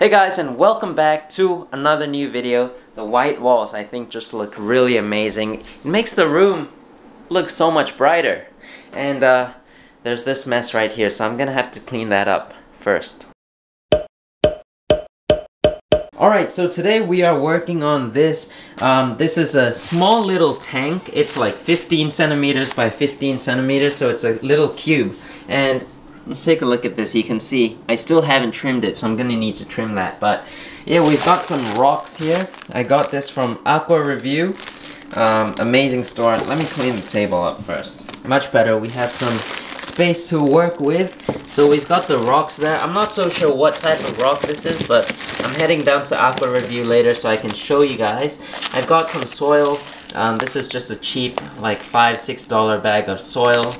Hey guys and welcome back to another new video. The white walls I think just look really amazing. It makes the room look so much brighter. And uh, there's this mess right here so I'm gonna have to clean that up first. Alright, so today we are working on this. Um, this is a small little tank. It's like 15 centimeters by 15 centimeters, so it's a little cube. And let's take a look at this. You can see I still haven't trimmed it, so I'm gonna need to trim that. But yeah, we've got some rocks here. I got this from Aqua Revue. Um, amazing store. Let me clean the table up first. Much better. We have some space to work with. So we've got the rocks there. I'm not so sure what type of rock this is, but I'm heading down to Aqua Revue later so I can show you guys. I've got some soil. Um, this is just a cheap, like five, six dollar bag of soil,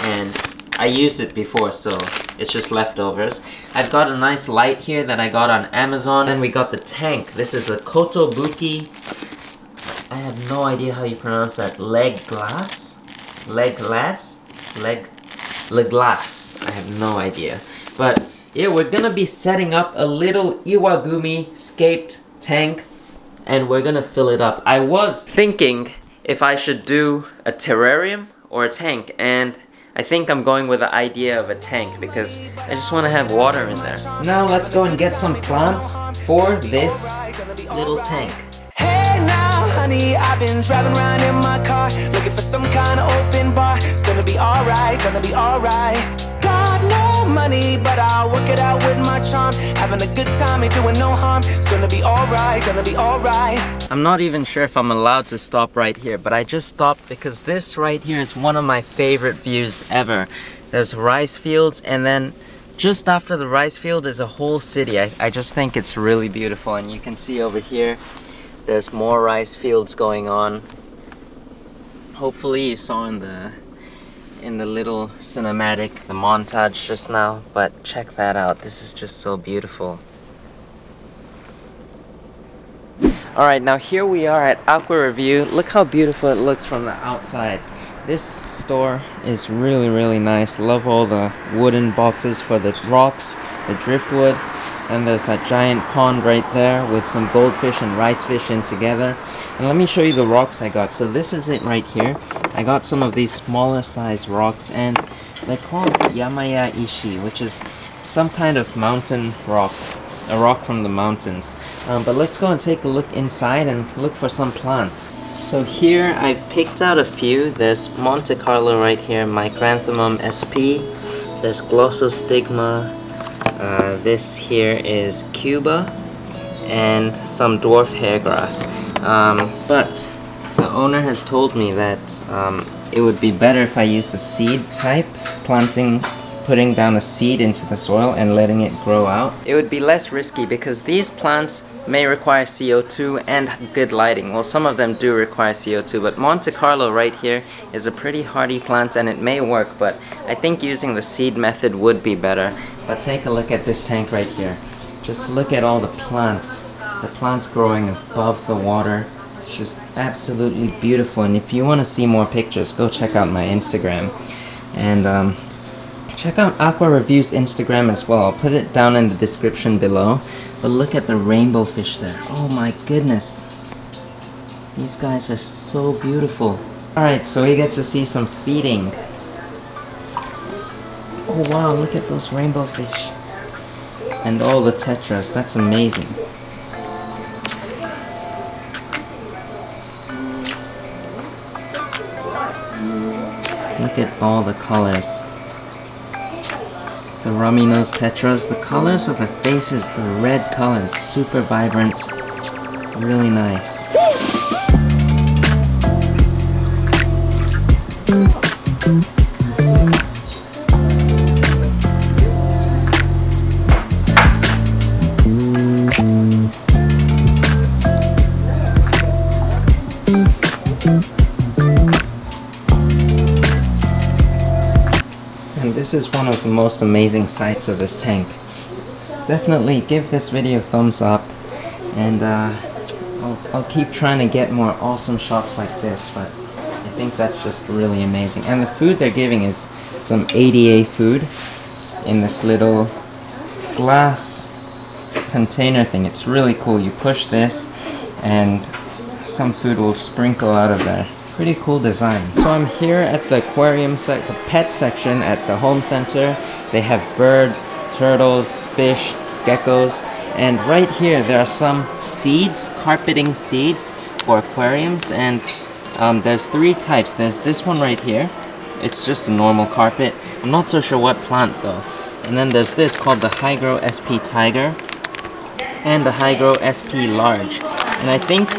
and I used it before, so it's just leftovers. I've got a nice light here that I got on Amazon, and we got the tank. This is a Kotobuki. I have no idea how you pronounce that. Leg glass, leg glass, leg Le Glace. I have no idea. But yeah, we're gonna be setting up a little Iwagumi scaped tank and we're gonna fill it up. I was thinking if I should do a terrarium or a tank and I think I'm going with the idea of a tank because I just want to have water in there. Now let's go and get some plants for this little tank. Honey, I've been driving around in my car Looking for some kind of open bar. It's gonna be alright, gonna be alright. Got no money, but I'll work it out with my charm. Having a good time, ain't doing no harm. It's gonna be alright, gonna be alright. I'm not even sure if I'm allowed to stop right here But I just stopped because this right here is one of my favorite views ever. There's rice fields and then just after the rice field is a whole city. I, I just think it's really beautiful and you can see over here there's more rice fields going on. Hopefully you saw in the in the little cinematic, the montage just now, but check that out. This is just so beautiful. Alright, now here we are at Aqua Revue. Look how beautiful it looks from the outside. This store is really, really nice. Love all the wooden boxes for the rocks, the driftwood. And there's that giant pond right there with some goldfish and rice fish in together. And let me show you the rocks I got. So this is it right here. I got some of these smaller size rocks and they're called Yamaya Ishi, which is some kind of mountain rock. A rock from the mountains. Um, but let's go and take a look inside and look for some plants. So here I've picked out a few. There's Monte Carlo right here, Micranthemum sp. There's Glossostigma, uh, this here is Cuba and some dwarf hairgrass. Um, but the owner has told me that um, it would be better if I use the seed type, planting putting down a seed into the soil and letting it grow out. It would be less risky because these plants may require CO2 and good lighting. Well, some of them do require CO2, but Monte Carlo right here is a pretty hardy plant and it may work, but I think using the seed method would be better. But take a look at this tank right here. Just look at all the plants. The plants growing above the water. It's just absolutely beautiful. And if you want to see more pictures, go check out my Instagram. And um, Check out Aqua Revue's Instagram as well. I'll put it down in the description below. But look at the rainbow fish there. Oh my goodness. These guys are so beautiful. Alright, so we get to see some feeding. Oh wow, look at those rainbow fish. And all the tetras, that's amazing. Look at all the colors the rummy nose tetras. The colors of their faces, the red colors, super vibrant, really nice. This is one of the most amazing sights of this tank. Definitely give this video a thumbs up and uh, I'll, I'll keep trying to get more awesome shots like this but I think that's just really amazing. And the food they're giving is some ADA food in this little glass container thing. It's really cool. You push this and some food will sprinkle out of there. Pretty cool design. So I'm here at the aquarium site, the pet section at the home center. They have birds, turtles, fish, geckos, and right here there are some seeds, carpeting seeds for aquariums, and um, there's three types. There's this one right here. It's just a normal carpet. I'm not so sure what plant though. And then there's this called the Hygro SP Tiger and the Hygro SP Large. And I think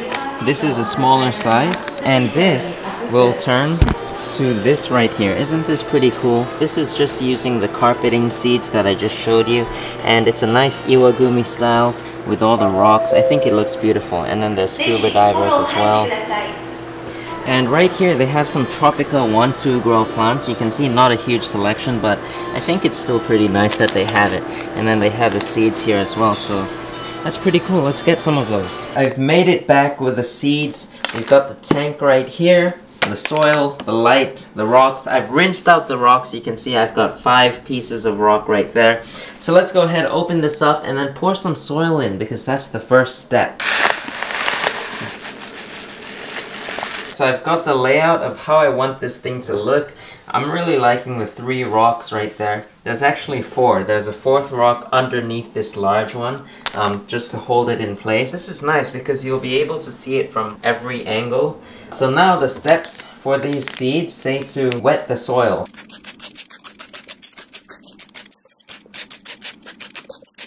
this is a smaller size, and this will turn to this right here. Isn't this pretty cool? This is just using the carpeting seeds that I just showed you, and it's a nice Iwagumi style with all the rocks. I think it looks beautiful. And then there's scuba divers as well. And right here they have some Tropica 1-2 grow plants. You can see not a huge selection, but I think it's still pretty nice that they have it. And then they have the seeds here as well, so that's pretty cool. Let's get some of those. I've made it back with the seeds. We've got the tank right here. The soil, the light, the rocks. I've rinsed out the rocks. You can see I've got five pieces of rock right there. So let's go ahead, open this up, and then pour some soil in because that's the first step. So I've got the layout of how I want this thing to look. I'm really liking the three rocks right there. There's actually four. There's a fourth rock underneath this large one, um, just to hold it in place. This is nice because you'll be able to see it from every angle. So now the steps for these seeds say to wet the soil.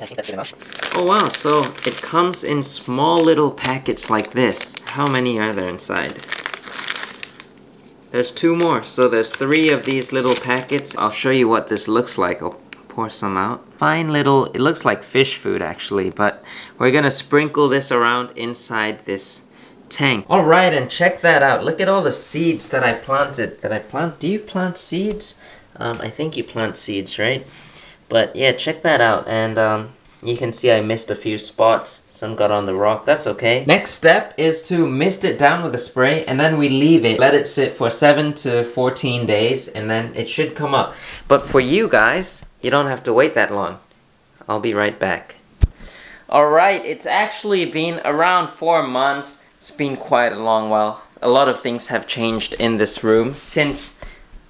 I think that's enough. Oh wow, so it comes in small little packets like this. How many are there inside? There's two more, so there's three of these little packets. I'll show you what this looks like. I'll pour some out. Fine little, it looks like fish food actually, but we're gonna sprinkle this around inside this tank. Alright, and check that out. Look at all the seeds that I planted. That I plant? Do you plant seeds? Um, I think you plant seeds, right? But yeah, check that out. And um, you can see I missed a few spots. Some got on the rock. That's okay. Next step is to mist it down with a spray and then we leave it. Let it sit for 7 to 14 days and then it should come up. But for you guys, you don't have to wait that long. I'll be right back. Alright, it's actually been around 4 months. It's been quite a long while. A lot of things have changed in this room since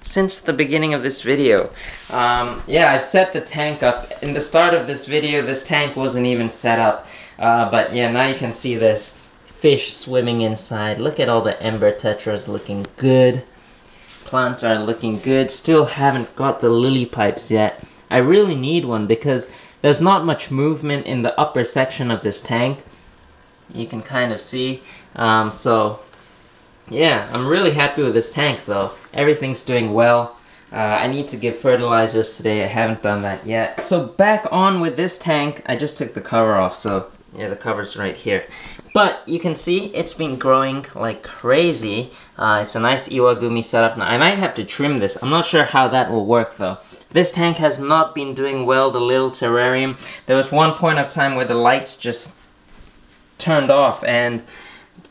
since the beginning of this video. Um, yeah, I've set the tank up. In the start of this video, this tank wasn't even set up. Uh, but yeah, now you can see there's fish swimming inside. Look at all the ember tetras looking good. Plants are looking good. Still haven't got the lily pipes yet. I really need one because there's not much movement in the upper section of this tank. You can kind of see. Um, so yeah, I'm really happy with this tank though. Everything's doing well. Uh, I need to give fertilizers today, I haven't done that yet. So back on with this tank, I just took the cover off, so yeah, the cover's right here. But you can see it's been growing like crazy. Uh, it's a nice Iwagumi setup. Now I might have to trim this. I'm not sure how that will work though. This tank has not been doing well, the little terrarium. There was one point of time where the lights just turned off and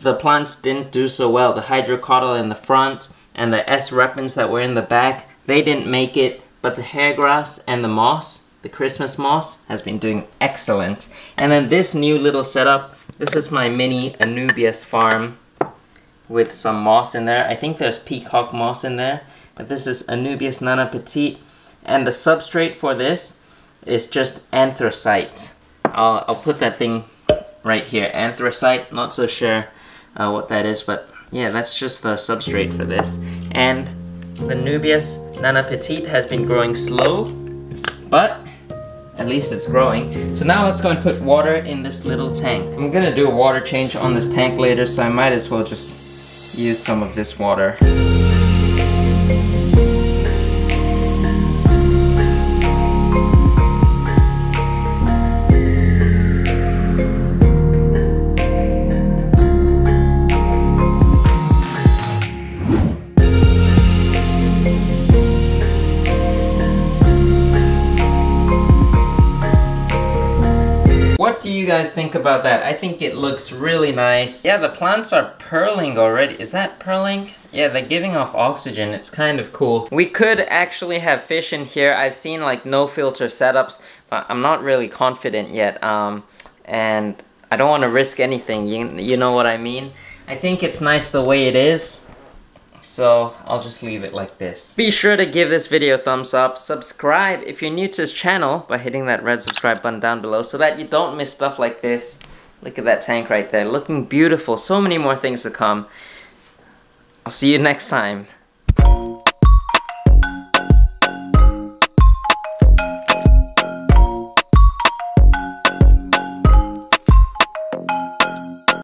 the plants didn't do so well. The hydrocotyl in the front and the S. repens that were in the back, they didn't make it, but the hairgrass and the moss, the Christmas moss, has been doing excellent. And then this new little setup, this is my mini Anubias farm with some moss in there. I think there's peacock moss in there, but this is Anubias nana petite. And the substrate for this is just anthracite. I'll, I'll put that thing right here, anthracite, not so sure uh, what that is, but yeah, that's just the substrate for this. And the Anubias Nana Petite has been growing slow, but at least it's growing. So now let's go and put water in this little tank. I'm gonna do a water change on this tank later, so I might as well just use some of this water. You guys think about that? I think it looks really nice. Yeah, the plants are purling already. Is that purling? Yeah, they're giving off oxygen. It's kind of cool. We could actually have fish in here. I've seen like no filter setups, but I'm not really confident yet. Um, and I don't want to risk anything, you, you know what I mean? I think it's nice the way it is, so I'll just leave it like this. Be sure to give this video a thumbs up, subscribe if you're new to this channel by hitting that red subscribe button down below so that you don't miss stuff like this. Look at that tank right there, looking beautiful, so many more things to come. I'll see you next time.